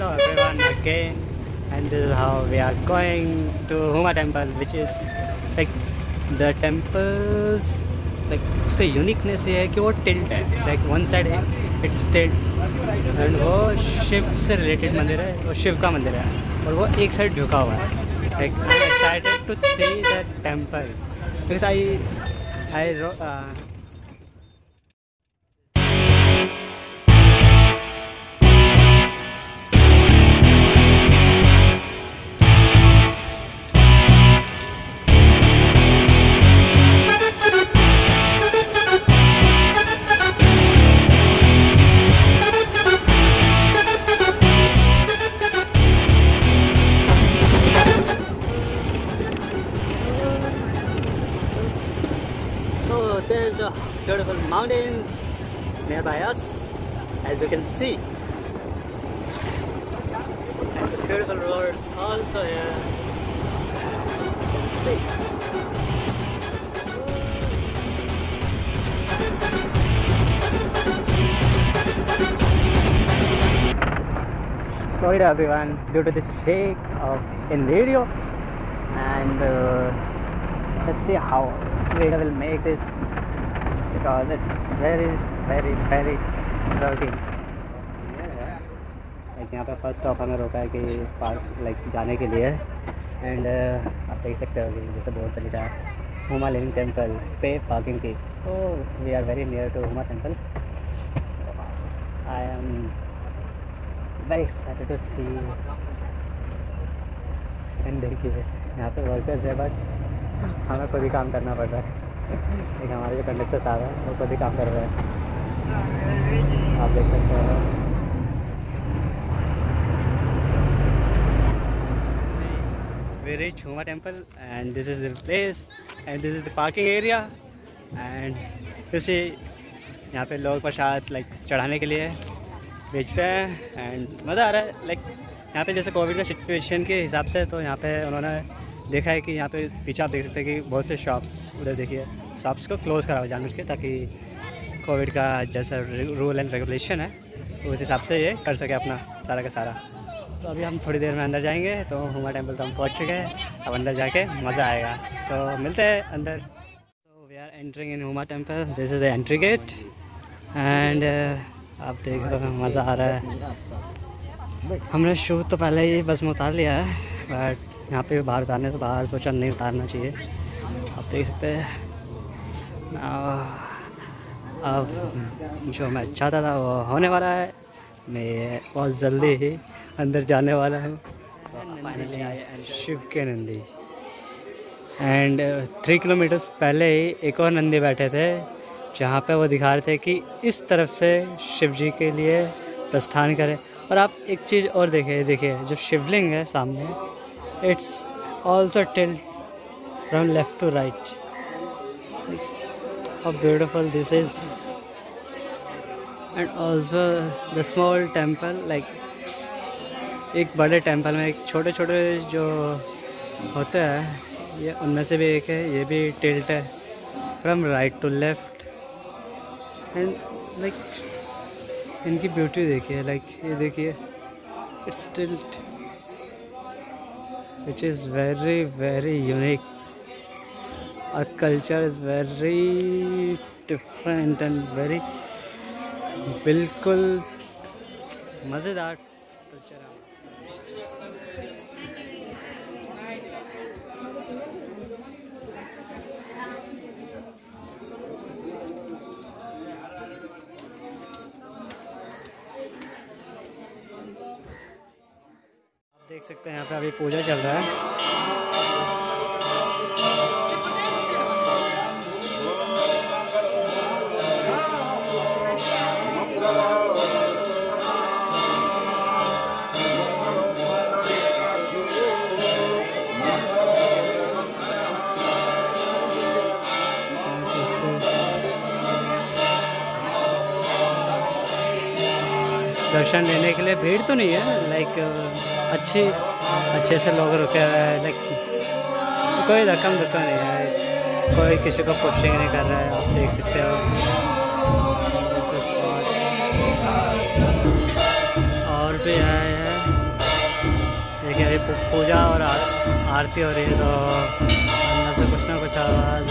hello, everyone, again. And this is how we are going to Huma temple, which is, like, the temples, like, उसका uniqueness ये है कि वो tilt है. Like one side है it's tilt and वो शिव से रिलेटेड मंदिर है, वो शिव का मंदिर है. और वो एक साइड झुका हुआ है. Like I excited to see the temple because I I So beautiful mountains nearby us, as you can see. And the beautiful roads also here. You can see. Sorry everyone due to this shake of in video and uh, let's see how we will make this because it's very very very exciting like यहाँ पे first stop हमें रोका है कि park like जाने के लिए। And आप देख सकते हो कि जैसे बोर्ड पर लिखा है हुमा लिविंग टेंपल पे parking fee so we are very near to Huma temple I am very excited to see and देखिए, यहाँ पे वर्कर्स है बट हमें खुद ही काम करना पड़ रहा है। एक हमारे जो कंडक्टर साहब हैं, वो खुद ही काम कर रहे हैं। आप देख सकते हो। We reach Huma temple and this is the place and this is the parking area and you यहाँ पे लोग प्रसाद लाइक चढ़ाने के लिए बेच रहे हैं एंड मज़ा आ रहा है। लाइक यहाँ पे जैसे कोविड का सिचुएशन के हिसाब से तो यहाँ पे उन्होंने देखा है कि यहाँ पे पीछे आप देख सकते हैं कि बहुत से शॉप्स उधर देखिए। शॉप्स को क्लोज़ करा हुआ जानबूझ के ताकि कोविड का जैसा रूल एंड रेगुलेशन है उस हिसाब से ये कर सके अपना सारा का सारा। तो अभी हम थोड़ी देर में अंदर जाएँगे तो हुमा टेंपल तो हम पहुँच चुके हैं। अब अंदर जाके मज़ा आएगा। सो so, मिलते हैं अंदर। So we are entering in Huma temple this is the entry gate and आप देख रहे हो मज़ा आ रहा है। हमने शूज़ तो पहले ही बस में उतार लिया है बट यहाँ पे बाहर उतारने तो बाहर सोचा नहीं उतारना चाहिए। आप देख सकते हैं। अब जो मैं चाहता था वो होने वाला है। मैं बहुत जल्दी ही अंदर जाने वाला हूँ। शिव के नंदी। एंड थ्री किलोमीटर्स पहले ही एक और नंदी बैठे थे जहाँ पे वो दिखा रहे थे कि इस तरफ़ से शिव जी के लिए प्रस्थान करें। और आप एक चीज़ और देखिए देखिए जो शिवलिंग है सामने it's also tilt from left to right how beautiful, this is, and also the small temple, like, एक बड़े टेंपल में एक छोटे छोटे जो होते हैं, ये उनमें से भी एक है, ये भी टिल्ट है from right to left and like इनकी ब्यूटी देखिए लाइक ये देखिए it's tilt which is very very unique our culture is very different and very बिल्कुल मज़ेदार कल्चर है देख सकते हैं यहाँ पे अभी पूजा चल रहा है दर्शन लेने के लिए भीड़ तो नहीं है लाइक अच्छी, अच्छे से लोग रुके हुए हैं लाइक कोई रकम धक्का नहीं है, कोई किसी को पुशिंग नहीं कर रहा है, आप देख सकते हो। और भी है। देखिए अभी पूजा और आरती हो रही है तो अंदर से कुछ ना कुछ आवाज़